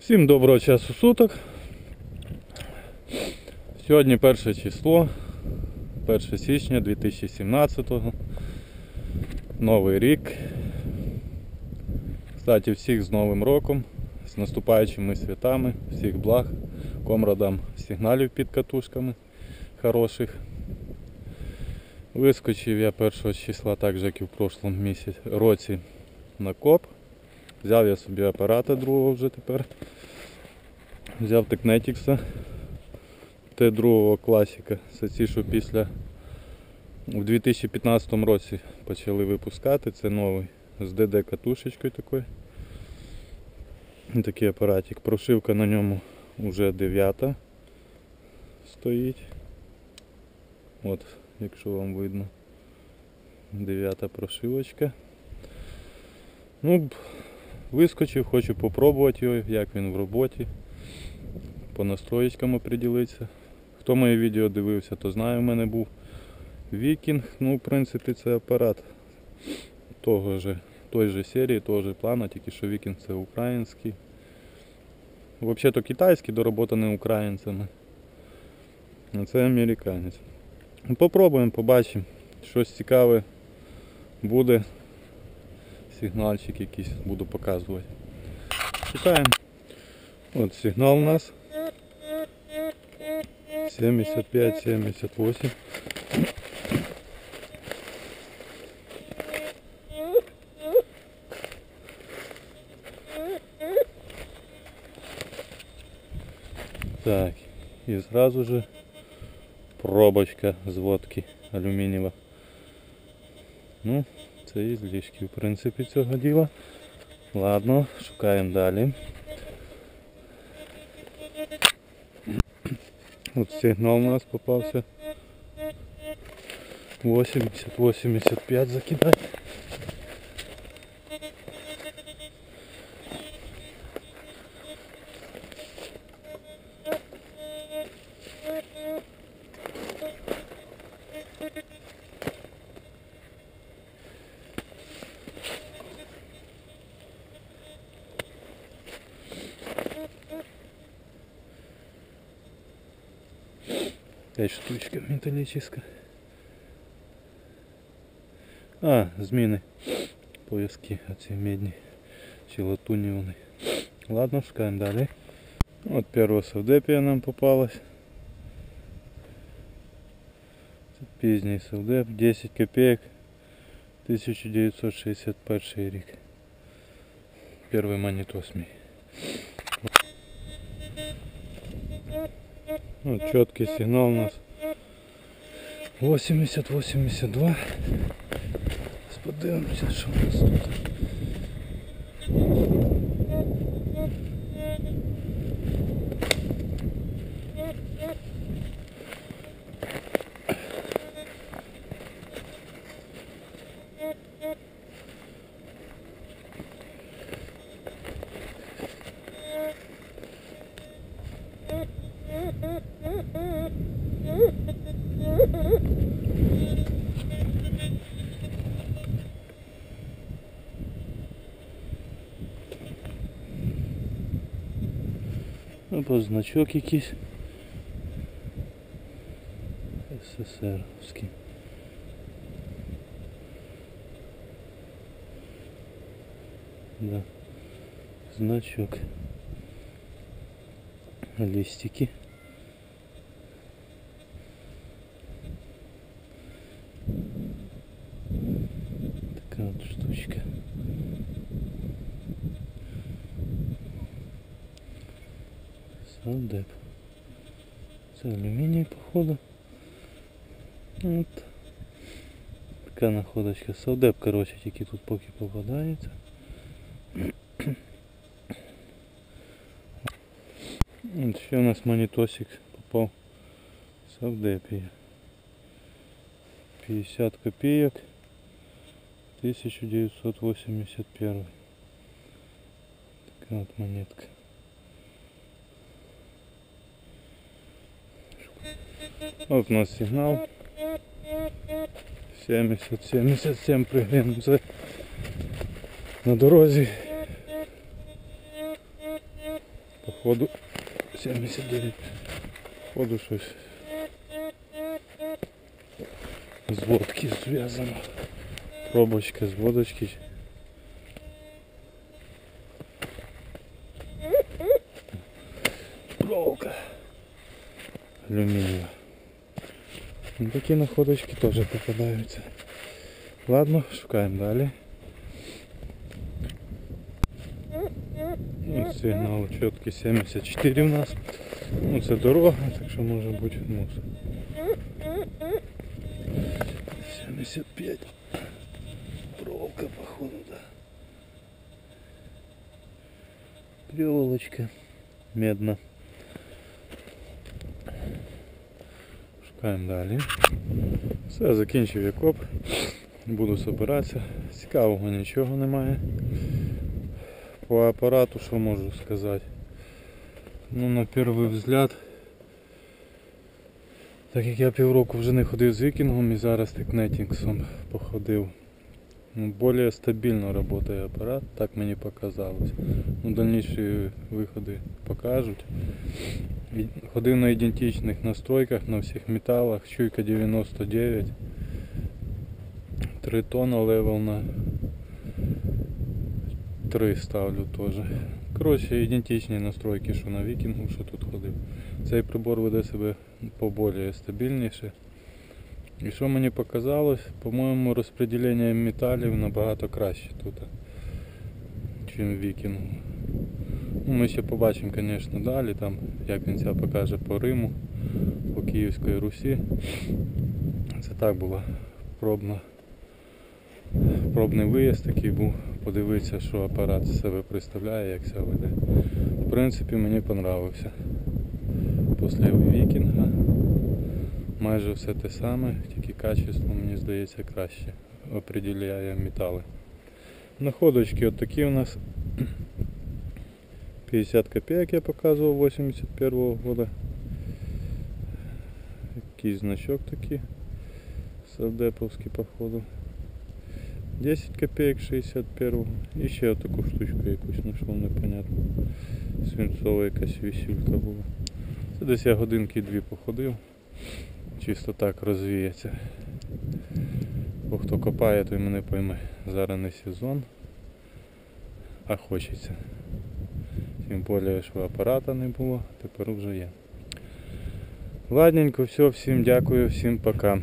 Всім доброго часу суток. Сьогодні перше число, 1 січня 2017 Новий рік. Кстати, всіх з Новим роком, з наступаючими святами, всіх благ, комрадам сигналів під катушками хороших. Вискочив я 1 числа, так же як і в прошлому місяці, році на коп. Взяв я собі апарата другого вже тепер. Взяв Текнетікса Т2 класика. Це ці, що після у 2015 році почали випускати. Це новий з ДД катушечкою такою. Такий апаратик. Прошивка на ньому вже 9 стоїть. От, якщо вам видно. Дев'ята прошивочка. Ну, вискочив, хочу попробувати його, як він в роботі. По настроєчкам оприділитися. Хто моє відео дивився, то знає, в мене був Вікінг. Ну, в принципі, це апарат того же, той же серії, того же плана, тільки що Вікінг це український. Взагалі-то китайський, доработаний українцями. А це американець. Ну, Попробуємо, побачимо. Щось цікаве буде. Сигнальчик якийсь буду показувати. Читаємо. От сигнал у нас. 75-78. Так, і зразу же пробочка з водки алюмінієва. Ну, це і злішки, в принципі, цього діла. Ладно, шукаємо далі. От сигнал у нас попався. 80-85 закидать. Пять штучка металлическая. А, зміни. Пояски оці медні. Чи латунні вони. Ладно, шукаємо далі. От перша совдепія нам попалась. Це пізній совдеп, 10 копеек. 1961 рік. Перший монітос мій. Ну, четкий сигнал у нас 80-82. Зараз Подивимося, що у нас тут. Або значок якийсь. СССРовський. Да. Значок. Листики. Такая вот штучка. Савдеп. Це алюміній, походу. От. Така находочка. Савдеп, короче, тільки тут поки попадається. От ще у нас монітосик попав. Савдепія. 50 копеек. 1981. Такая вот монетка. Вот у нас сигнал. 70-77 прыгаем за на дорозі. Походу 79. Походу щось з водки зв'язано. Пробочка з водочки. Проволока. Алюмінієва. Ну, такі находочки теж попадаються. Ладно, шукаємо далі. Ну, сигнал чіткий 74 у нас. Ну це дорога, так що може бути мусор. 75. Проволока, походу, да. Приволочка. Медна. Шукаємо далі. Все, закінчив я. Буду збиратися. Цікавого нічого немає. По апарату що можу сказати? Ну на перший взгляд. Так як я півроку вже не ходив з вікінгом і зараз Текнетіксом походив. Ну, более стабільно працює апарат, так мені показалось. Ну, дальніші виходи покажуть. Ходив на ідентичних настройках на всіх металах, чуйка 99, 3 тона level на 3 ставлю теж. Коротше, ідентичні настройки, що на вікінгу, що тут ходив. Цей прибор веде себе поболее стабільніше. І що мені показалось, по-моєму, розподілення металів набагато краще тут, ніж в вікінгу. Ну, ми ще побачимо, звісно, далі, там, як він себе покаже по Риму, по Київської Русі. Це так було пробно. Пробний виїзд такий був, подивитися, що апарат з себе представляє, як себе веде. В принципі, мені понравився. Після вікінга майже все те саме, тільки качество, мені здається, краще определяє метали. Находочки от такі у нас 50 копеек я показував 81 года. Якийсь значок такий савдеповський походу. 10 копеек 61 І ще таку штучку якусь знайшов непонятно. Свинцова якась вісюлька була. Це десь я годинки дві походив. Чисто так розвіється. Бо хто копає, той мене пойме. Зараз не сезон, а хочеться. Тим більше, що апарата не було, тепер вже є. Ладненько, все, всім дякую, всім пока.